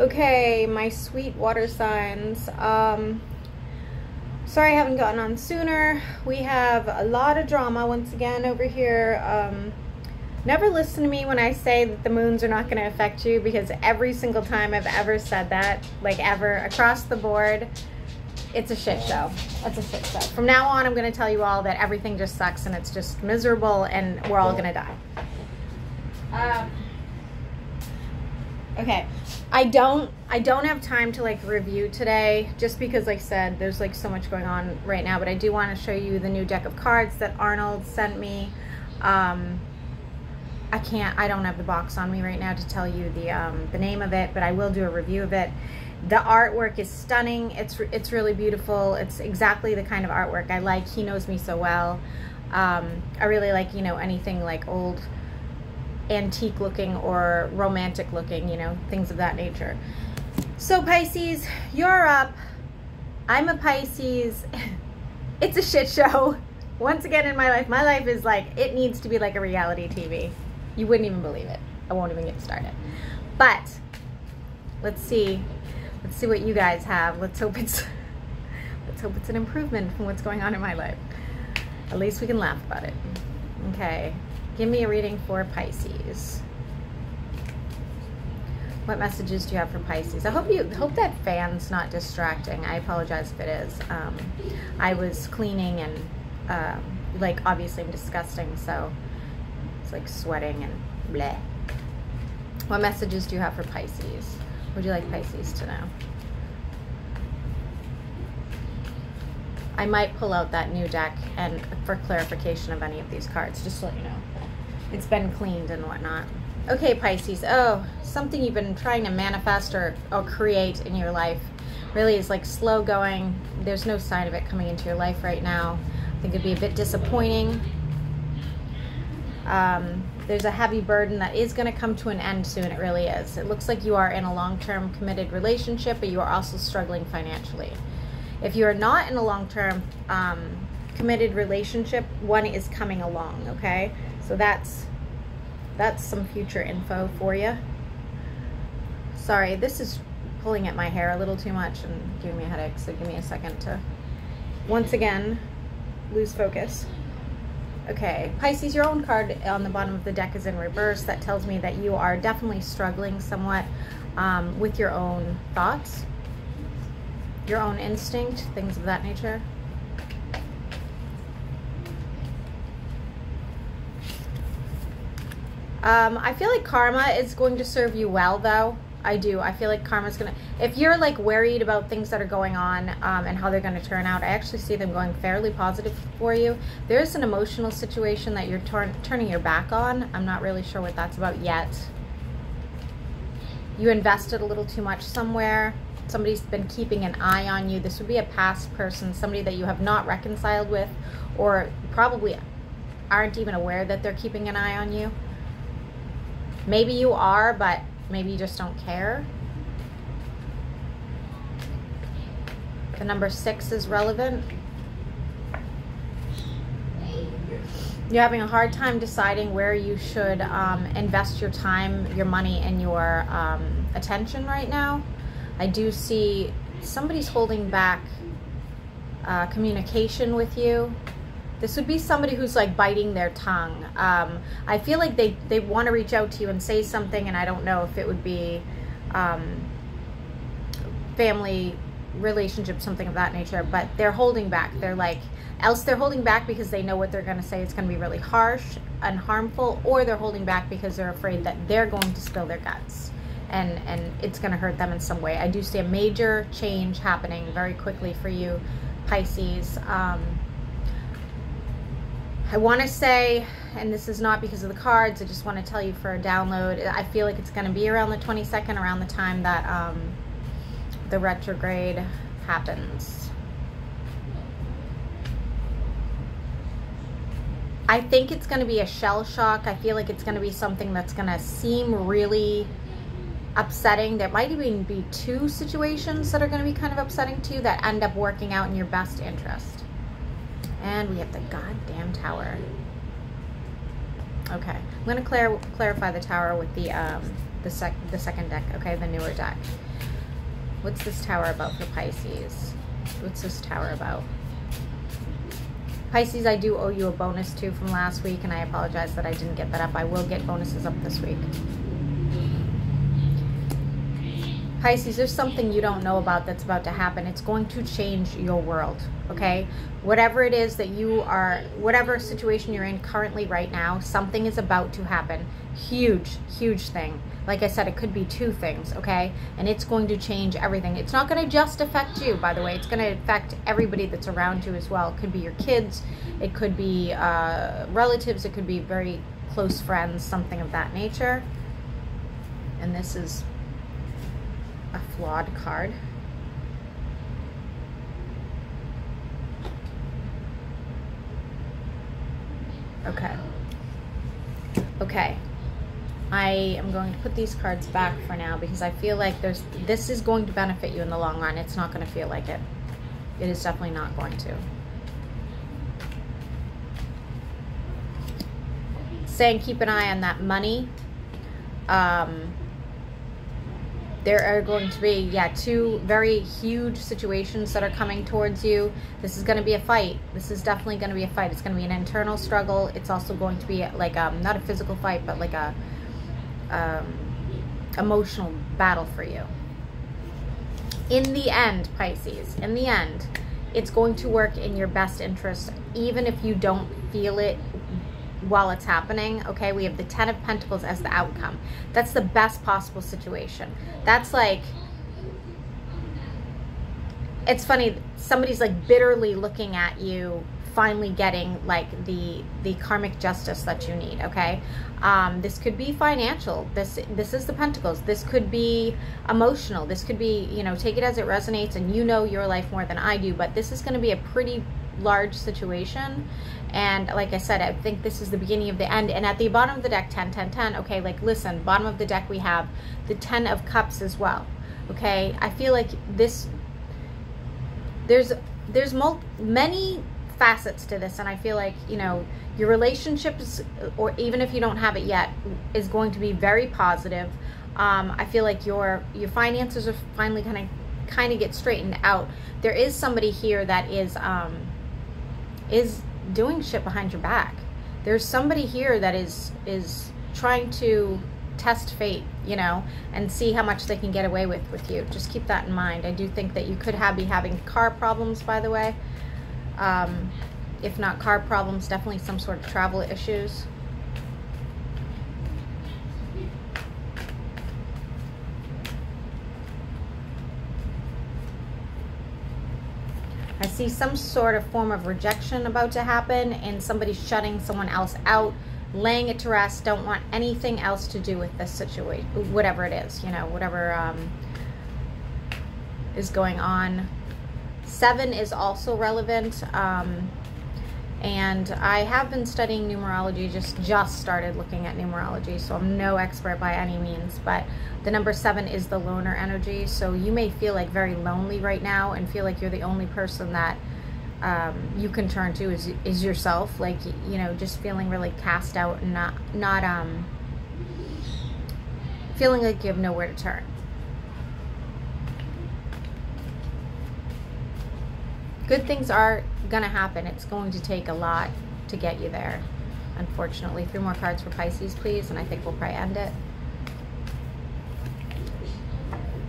Okay, my sweet water signs. Um, sorry I haven't gotten on sooner. We have a lot of drama once again over here. Um, never listen to me when I say that the moons are not going to affect you because every single time I've ever said that, like ever, across the board, it's a shit show. It's a shit show. From now on, I'm going to tell you all that everything just sucks and it's just miserable and we're all going to die. Um, okay. I don't I don't have time to like review today just because like I said there's like so much going on right now but I do want to show you the new deck of cards that Arnold sent me. Um, I can't I don't have the box on me right now to tell you the um, the name of it but I will do a review of it. The artwork is stunning. It's it's really beautiful. It's exactly the kind of artwork I like. He knows me so well. Um, I really like you know anything like old antique looking or romantic looking, you know, things of that nature. So Pisces, you're up. I'm a Pisces. it's a shit show. Once again in my life, my life is like, it needs to be like a reality TV. You wouldn't even believe it. I won't even get started. But let's see. Let's see what you guys have. Let's hope it's let's hope it's an improvement from what's going on in my life. At least we can laugh about it. Okay. Give me a reading for Pisces. What messages do you have for Pisces? I hope you hope that fan's not distracting. I apologize if it is. Um, I was cleaning and um, like obviously I'm disgusting, so it's like sweating and bleh. What messages do you have for Pisces? Would you like Pisces to know? I might pull out that new deck and for clarification of any of these cards, just to let you know it's been cleaned and whatnot. Okay, Pisces. Oh, something you've been trying to manifest or, or create in your life really is like slow going. There's no sign of it coming into your life right now. I think it'd be a bit disappointing. Um, there's a heavy burden that is going to come to an end soon. It really is. It looks like you are in a long term committed relationship, but you are also struggling financially. If you are not in a long term um, committed relationship, one is coming along, okay? So that's that's some future info for you. Sorry, this is pulling at my hair a little too much and giving me a headache, so give me a second to once again lose focus. Okay, Pisces, your own card on the bottom of the deck is in reverse. That tells me that you are definitely struggling somewhat um, with your own thoughts, your own instinct, things of that nature. Um, I feel like karma is going to serve you well, though. I do. I feel like karma's gonna. If you're like worried about things that are going on um, and how they're going to turn out, I actually see them going fairly positive for you. There's an emotional situation that you're turning your back on. I'm not really sure what that's about yet. You invested a little too much somewhere. Somebody's been keeping an eye on you. This would be a past person, somebody that you have not reconciled with, or probably aren't even aware that they're keeping an eye on you. Maybe you are, but maybe you just don't care. The number six is relevant. You're having a hard time deciding where you should um, invest your time, your money, and your um, attention right now. I do see somebody's holding back uh, communication with you this would be somebody who's like biting their tongue. Um, I feel like they, they want to reach out to you and say something, and I don't know if it would be um, family relationship, something of that nature, but they're holding back. They're like, else they're holding back because they know what they're going to say is going to be really harsh and harmful, or they're holding back because they're afraid that they're going to spill their guts and, and it's going to hurt them in some way. I do see a major change happening very quickly for you, Pisces. Um, I want to say, and this is not because of the cards, I just want to tell you for a download, I feel like it's going to be around the 22nd, around the time that um, the retrograde happens. I think it's going to be a shell shock. I feel like it's going to be something that's going to seem really upsetting. There might even be two situations that are going to be kind of upsetting to you that end up working out in your best interest. And we have the goddamn tower. Okay, I'm going to clar clarify the tower with the um, the sec the second deck, okay, the newer deck. What's this tower about for Pisces? What's this tower about? Pisces, I do owe you a bonus too from last week, and I apologize that I didn't get that up. I will get bonuses up this week. Pisces, there's something you don't know about that's about to happen. It's going to change your world, okay? Whatever it is that you are, whatever situation you're in currently right now, something is about to happen. Huge, huge thing. Like I said, it could be two things, okay? And it's going to change everything. It's not going to just affect you, by the way. It's going to affect everybody that's around you as well. It could be your kids, it could be uh, relatives, it could be very close friends, something of that nature. And this is a flawed card. Okay. Okay. I am going to put these cards back for now because I feel like there's this is going to benefit you in the long run. It's not going to feel like it. It is definitely not going to. Saying keep an eye on that money. Um, there are going to be yeah two very huge situations that are coming towards you. This is going to be a fight. This is definitely going to be a fight. It's going to be an internal struggle. It's also going to be like um not a physical fight but like a um, emotional battle for you. In the end pisces in the end it's going to work in your best interest even if you don't feel it while it's happening. Okay, we have the Ten of Pentacles as the outcome. That's the best possible situation. That's like, it's funny, somebody's like bitterly looking at you finally getting like the the karmic justice that you need okay um, this could be financial this this is the pentacles this could be emotional this could be you know take it as it resonates and you know your life more than i do but this is going to be a pretty large situation and like I said, I think this is the beginning of the end. And at the bottom of the deck, 10, 10, 10, okay, like listen, bottom of the deck we have the 10 of cups as well. Okay, I feel like this, there's, there's mul- many facets to this. And I feel like, you know, your relationships, or even if you don't have it yet, is going to be very positive. Um, I feel like your, your finances are finally kind of, kind of get straightened out. There is somebody here that is, um, is doing shit behind your back. There's somebody here that is is trying to test fate, you know, and see how much they can get away with with you. Just keep that in mind. I do think that you could have be having car problems, by the way. Um, if not car problems, definitely some sort of travel issues. See some sort of form of rejection about to happen and somebody shutting someone else out, laying it to rest, don't want anything else to do with this situation, whatever it is, you know, whatever um, is going on. Seven is also relevant. Um, and I have been studying numerology, just just started looking at numerology, so I'm no expert by any means, but the number seven is the loner energy, so you may feel like very lonely right now and feel like you're the only person that um, you can turn to is, is yourself, like, you know, just feeling really cast out and not, not um, feeling like you have nowhere to turn. Good things are going to happen. It's going to take a lot to get you there, unfortunately. Three more cards for Pisces, please, and I think we'll probably end it.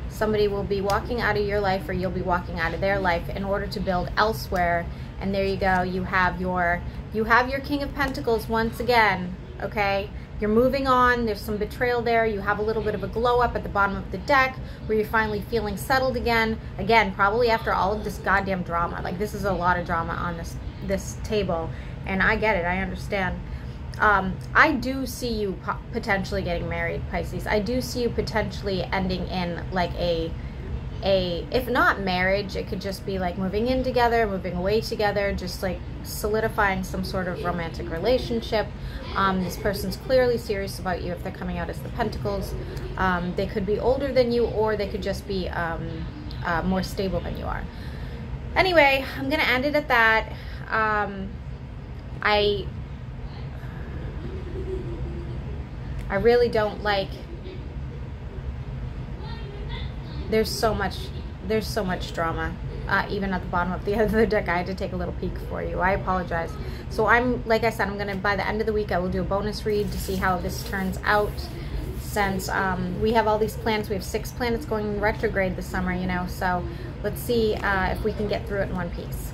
Somebody will be walking out of your life or you'll be walking out of their life in order to build elsewhere. And there you go. You have your you have your King of Pentacles once again, okay? You're moving on. There's some betrayal there. You have a little bit of a glow up at the bottom of the deck where you're finally feeling settled again. Again, probably after all of this goddamn drama. Like this is a lot of drama on this this table, and I get it. I understand. Um, I do see you potentially getting married, Pisces. I do see you potentially ending in like a a if not marriage it could just be like moving in together moving away together just like solidifying some sort of romantic relationship. Um, this person's clearly serious about you if they're coming out as the pentacles. Um, they could be older than you or they could just be um, uh, more stable than you are. Anyway i'm gonna end it at that. Um, i i really don't like there's so much there's so much drama uh, even at the bottom of the other deck. I had to take a little peek for you. I apologize. So i'm like i said i'm gonna by the end of the week i will do a bonus read to see how this turns out. Since um, we have all these planets we have six planets going retrograde this summer you know so let's see uh, if we can get through it in one piece